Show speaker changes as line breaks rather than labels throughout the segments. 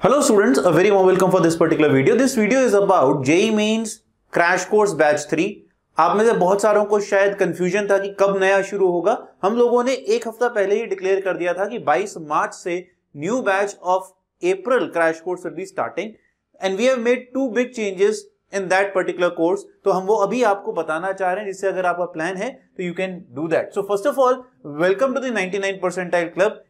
Hello students, a very warm welcome for this particular video. This video is about JEE Mains Crash Course Batch 3. आप में से बहुत सारों को शायद कंफ्यूजन था कि कब नया शुरू होगा हम लोगों ने एक हफ़्ता पहले ही डिक्लेयर कर दिया था कि 22 मार्च से new batch of April crash course will be starting and we have made two big changes in that particular course तो हम वो अभी आपको बताना चाह रहे हैं, जिससे अगर आपका प्लान है तो you can do that so first of all welcome to the 99 percentile club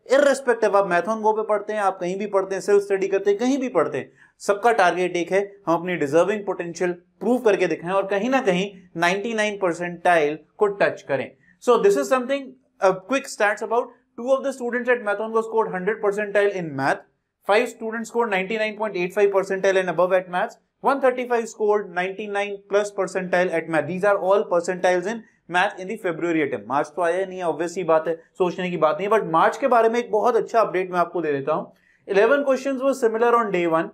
आप मैथन गो पे पढ़ते हैं, आप कहीं भी पढ़ते हैं सेल्फ स्टडी करते हैं, कहीं भी पढ़ते हैं, सबका टारगेट एक है, हम अपनी डिजर्विंग पोटेंशियल प्रूव करके दिखाएँ और कहीं ना कहीं 99 परसेंटाइल को टच करें. So this is something quick stats about two of the students at MathonGo scored 100 percentile in math five students scored 99.85 percentile and above at maths. 135 scored 99 plus percentile at math. These are all percentiles in math in the February attempt March तो आया नहीं है obvious ही बात है, सोचने की बात नहीं है बट मार्च के बारे में एक बहुत अच्छा अपडेट मैं आपको दे देता हूँ। 11 questions were similar on day one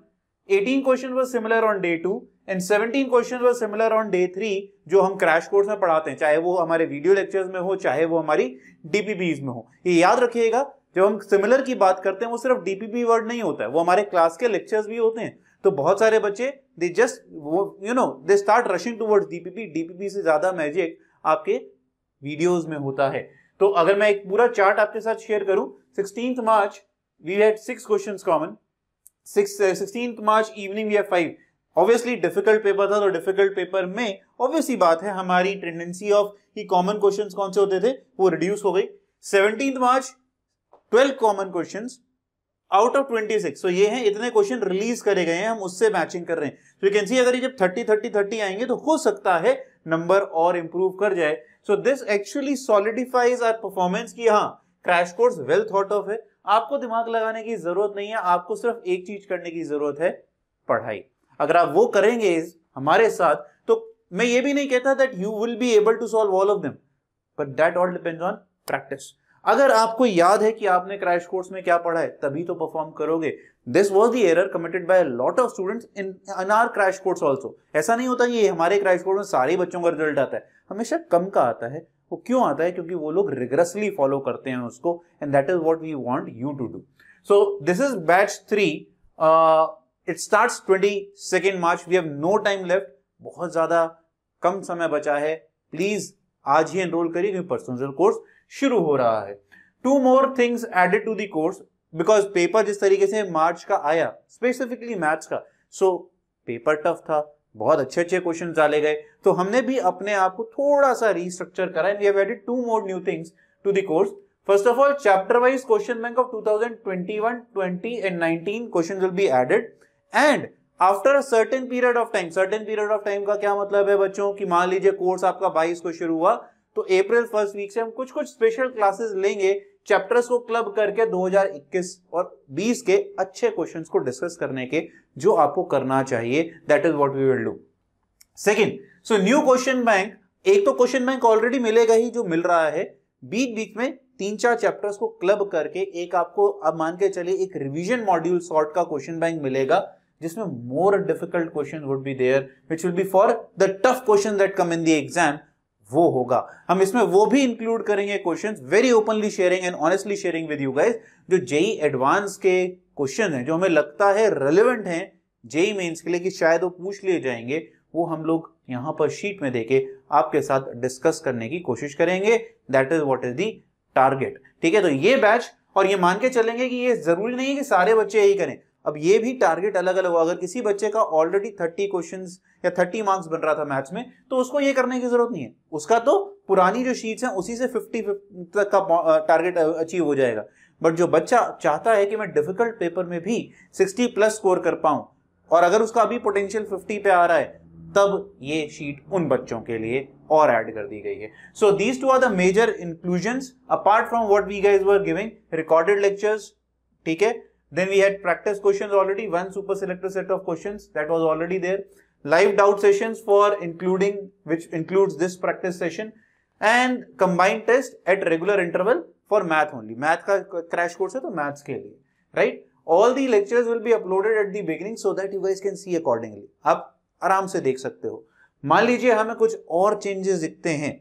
18 question were similar on day two and 17 question were similar on day three जो हम क्रैश कोर्स में पढ़ाते हैं, चाहे वो हमारे वीडियो लेक्चर्स में हो, चाहे वो हमारी डीपीपीज में हो। ये याद रखिएगा, जब हम सिमिलर की बात करते हैं, वो सिर्फ़ डीपीपी वर्ड नहीं होता है, वो हमारे क्लास के लेक्चर्स भी होते हैं। तो बहुत सारे बच्चे दे जस्ट वो you know they start rushing towards DPP DPP से ज़्यादा मैजिक आपके वीडियोस में होता है। तो अगर मैं एक पूरा चार्ट आपके साथ शेयर करूँ sixteenth March we had six questions common six sixteenth March evening we have five obviously difficult paper था तो डिफ़िकल्ट पेपर में ऑब्वियसली बात है, हमारी टेंडेंसी ऑफ़ कि कॉमन क्वेश्चंस कौन से होते थे, वो रिड्यूस हो गई। Seventeenth March 12 common questions out of 26 so ये हैं, इतने क्वेश्चन रिलीज़ करे गए हैं, हम उससे मैचिंग कर रहे हैं। तो यू कैन सी अगर ये जब 30 30 30 आएँगे तो हो सकता है नंबर और इंप्रूव कर जाए। So this actually solidifies our performance की हाँ crash course well thought of है। आपको दिमाग लगाने की ज़रूरत नहीं है, आपको सिर्फ़ एक चीज़ करने की ज़रूरत है, पढ़ाई। अगर आप वो करेंगे हमारे साथ तो मैं ये भी नहीं कहता that you will be able to solve all of them but that all depends on practice अगर आपको याद है कि आपने क्रैश कोर्स में क्या पढ़ा है, तभी तो परफॉर्म करोगे। This was the error committed by lot of students in in our crash course also ऐसा नहीं होता कि हमारे क्रैश कोर्स में सारे बच्चों का रिज़ल्ट आता है। हमेशा कम का आता है। वो क्यों आता है? क्योंकि वो लोग रिग्रेसली फॉलो करते हैं उसको and that is what we want you to do so this is batch three it start twenty second March we have no time left बहुत ज़्यादा कम समय बचा है। प्लीज़ आज ही एनरोल करिए, क्योंकि पर्सनल कोर्स शुरू हो रहा है। Two more things added to the course because paper जिस तरीके से मार्च का आया स्पेसिफिकली मैथ्स का सो पेपर टफ था, बहुत अच्छे अच्छे क्वेश्चन डाले गए तो हमने भी अपने आप को थोड़ा सा रिस्ट्रक्चर करा and we have added two more new things to the course first of all chapter wise question bank of 2021 20 and 19 question will be added and after certain period of time certain period of time का क्या मतलब है बच्चों की मान लीजिए course आपका 22 को शुरू हुआ तो अप्रैल फ़र्स्ट वीक से हम कुछ कुछ स्पेशल क्लासेस लेंगे चैप्टर्स को क्लब करके 2021 और 20 के अच्छे क्वेश्चंस को डिस्कस करने के जो आपको करना चाहिए that is what we will do second so new question bank एक तो क्वेश्चन बैंक ऑलरेडी मिलेगा ही जो मिल रहा है, बीच बीच में तीन चार चैप्टर्स को क्लब करके एक आपको अब मान के चलिए एक रिवीजन मॉड्यूल सॉर्ट का क्वेश्चन बैंक मिलेगा जिसमें more difficult question would be there which will be for the tough question that come in the exam वो होगा। हम इसमें वो भी इंक्लूड करेंगे questions very openly sharing and honestly sharing with you guys जो जेई एडवांस के question है, जो हमें लगता है रेलिवेंट है, जेई मेंस के लिए कि शायद वो पूछ लिए जाएँगे, वो हम लोग यहाँ पर शीट में देके आपके साथ डिस्कस करने की कोशिश करेंगे। That is what is the target ठीक है तो ये बैच और ये मान के चलेंगे कि ये ज़रूरी नहीं है कि सारे बच्चे यही करें। अब ये भी टारगेट अलग अलग हो अगर किसी बच्चे का ऑलरेडी थर्टी क्वेश्चन या थर्टी मार्क्स बन रहा था मैथ्स में तो उसको ये करने की ज़रूरत नहीं है। उसका तो पुरानी जो शीट्स हैं, उसी से फिफ्टी तक का टारगेट अचीव हो जाएगा। बट जो बच्चा चाहता है कि मैं डिफ़िकल्ट पेपर में भी सिक्सटी प्लस स्कोर कर पाऊँ, और अगर उसका अभी पोटेंशियल फिफ्टी पे आ रहा है, तब ये शीट उन बच्चों के लिए और ऐड कर दी गई है। So these two are the major inclusion apart from what we guys were giving recorded lectures ठीक है? Then we had practice questions already, one super selected set of questions that was already there. Live doubt sessions for including, which includes this practice session and combined test at regular interval for math only. Math का crash course है तो maths के लिए, right? All the lectures will be uploaded at the beginning so that you guys can see accordingly. आप आराम से देख सकते हो मान लीजिए हमें कुछ और चेंजेस दिखते हैं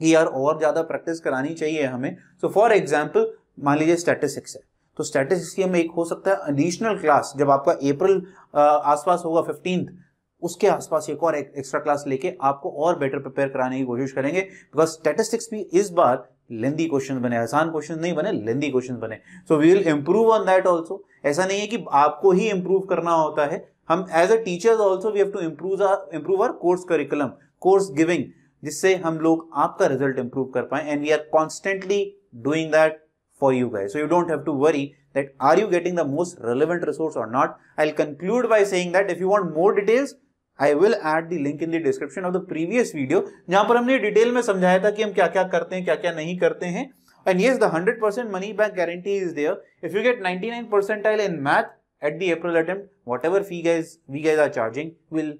कि यार और ज़्यादा प्रैक्टिस करानी चाहिए हमें सो फॉर एग्ज़ाम्पल मान लीजिए स्टैटिस्टिक्स है तो स्टैटिस्टिक्स में एक हो सकता है एडिशनल क्लास जब आपका अप्रैल आसपास होगा फिफ्टींथ उसके आसपास एक और एक्स्ट्रा क्लास लेके आपको और बेटर प्रिपेयर कराने की कोशिश करेंगे। बिकॉज़ स्टेटिस्टिक्स भी इस बार लेंदी क्वेश्चन बने, आसान क्वेश्चन नहीं बने लेंदी क्वेश्चन बने। So we will improve on that also ऐसा नहीं है कि आपको ही इंप्रूव करना होता है। हम as a teachers also we have to improve improve our course curriculum course giving जिससे हम लोग आपका रिज़ल्ट इंप्रूव कर पाए। And we are constantly doing that For you guys. So you don't have to worry that are you getting the most relevant resource or not. I'll conclude by saying that if you want more details, I will add the link in the description of the previous video जहां पर हमने detail में समझाया था कि हम क्या क्या करते हैं क्या क्या नहीं करते हैं and yes the 100% money back guarantee is there if you get 99 percentile in math at the April attempt whatever fee guys we guys are charging will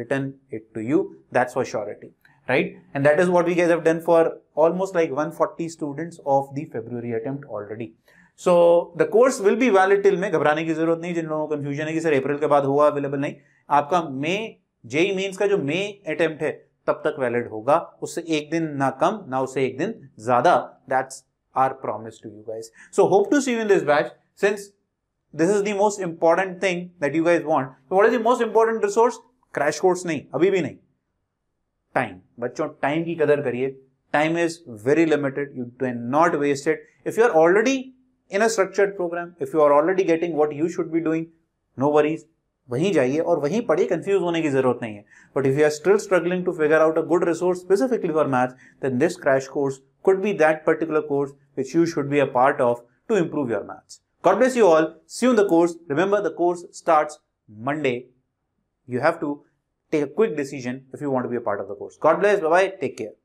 return it to you that's for surety Right? And that is what we guys have done for almost like 140 students of the February attempt already. So the course will be valid till में घबराने की ज़रूरत नहीं, जिन लोगों को confusion है कि sir अप्रैल के बाद होगा अवेलेबल नहीं। आपका मे जेई मीन्स का जो मे अटेम्प्ट है, तब तक वैलिड होगा। उससे एक दिन ना कम, ना उससे एक दिन ज़्यादा। That's our promise to you guys so hope to see you in this batch since this is the most important thing that you guys want what is the most important resource crash course नहीं, अभी भी नहीं। Time बच्चों time की कदर करिए time is very limited you can not waste it if you are already in a structured program if you are already getting what you should be doing no worries वहीं जाइए और वहीं पढ़िए confuse होने की जरूरत नहीं है but if you are still struggling to figure out a good resource specifically for maths then this crash course could be that particular course which you should be a part of to improve your maths. God bless you all. See you in the course. Remember, the course starts Monday. You have to take a quick decision if you want to be a part of the course. God bless. Bye bye. Take care.